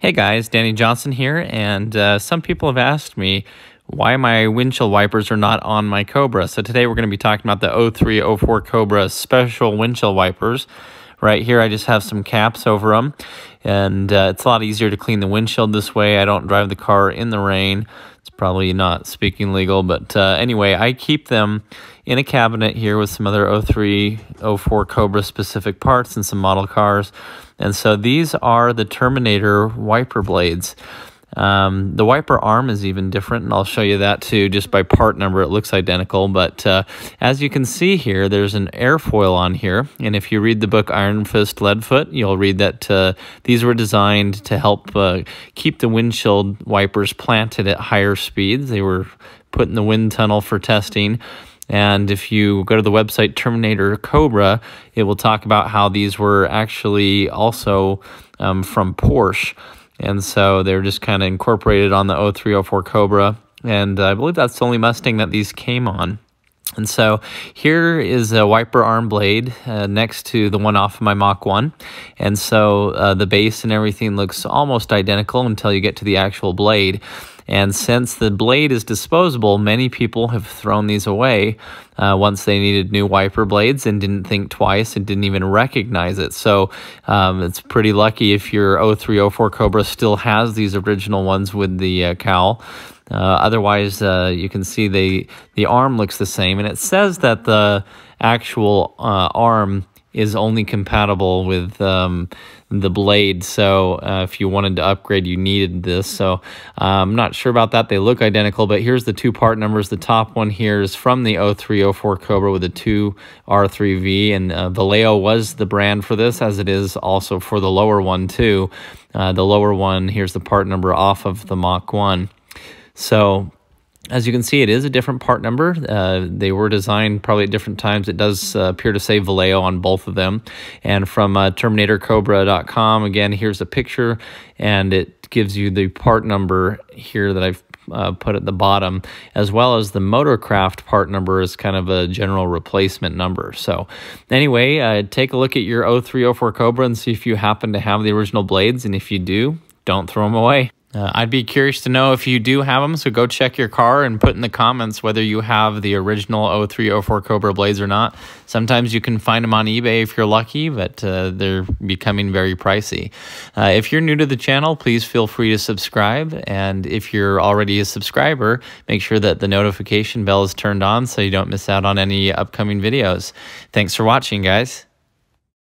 Hey guys, Danny Johnson here, and uh, some people have asked me why my windshield wipers are not on my Cobra. So today we're going to be talking about the 03 04 Cobra special windshield wipers. Right here I just have some caps over them, and uh, it's a lot easier to clean the windshield this way. I don't drive the car in the rain. Probably not speaking legal, but uh, anyway, I keep them in a cabinet here with some other 03, 04 Cobra specific parts and some model cars. And so these are the Terminator wiper blades. Um, the wiper arm is even different, and I'll show you that too just by part number. It looks identical, but uh, as you can see here, there's an airfoil on here. And if you read the book Iron Fist Leadfoot, you'll read that uh, these were designed to help uh, keep the windshield wipers planted at higher speeds. They were put in the wind tunnel for testing. And if you go to the website Terminator Cobra, it will talk about how these were actually also um, from Porsche. And so they're just kind of incorporated on the 0304 Cobra. And I believe that's the only Mustang that these came on. And so here is a wiper arm blade uh, next to the one off of my Mach 1. And so uh, the base and everything looks almost identical until you get to the actual blade. And since the blade is disposable, many people have thrown these away uh, once they needed new wiper blades and didn't think twice and didn't even recognize it. So um, it's pretty lucky if your 0304 Cobra still has these original ones with the uh, cowl. Uh, otherwise, uh, you can see the the arm looks the same, and it says that the actual uh, arm is only compatible with um, the blade. So uh, if you wanted to upgrade, you needed this. So uh, I'm not sure about that. They look identical, but here's the two part numbers. The top one here is from the 0304 Cobra with a 2R3V, and uh, Valeo was the brand for this, as it is also for the lower one too. Uh, the lower one, here's the part number off of the Mach 1. So as you can see, it is a different part number. Uh, they were designed probably at different times. It does uh, appear to say Valeo on both of them. And from uh, TerminatorCobra.com, again, here's a picture, and it gives you the part number here that I've uh, put at the bottom, as well as the Motorcraft part number is kind of a general replacement number. So anyway, uh, take a look at your 0304 Cobra and see if you happen to have the original blades. And if you do, don't throw them away. Uh, I'd be curious to know if you do have them, so go check your car and put in the comments whether you have the original 0304 Cobra blades or not. Sometimes you can find them on eBay if you're lucky, but uh, they're becoming very pricey. Uh, if you're new to the channel, please feel free to subscribe. And if you're already a subscriber, make sure that the notification bell is turned on so you don't miss out on any upcoming videos. Thanks for watching, guys.